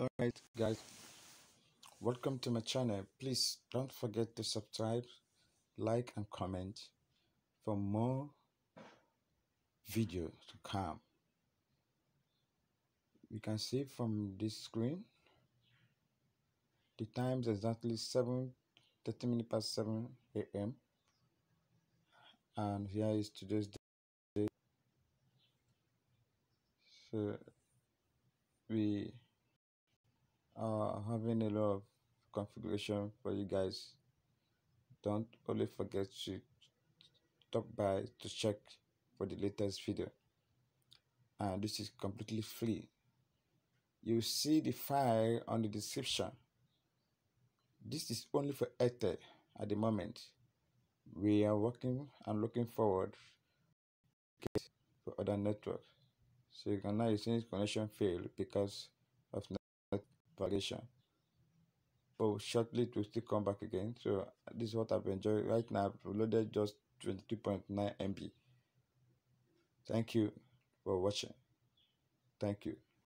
Alright, guys, welcome to my channel. Please don't forget to subscribe, like, and comment for more videos to come. You can see from this screen the times exactly 7 30 minutes past 7 a.m. and here is today's day. So we are having a lot of configuration for you guys. Don't only forget to stop by to check for the latest video. And this is completely free. You see the file on the description. This is only for Airtel at the moment. We are working and looking forward for other networks. So you can now see connection failed because of. But shortly it will still come back again. So this is what I've enjoyed right now. I've loaded just 22.9 MB. Thank you for watching. Thank you.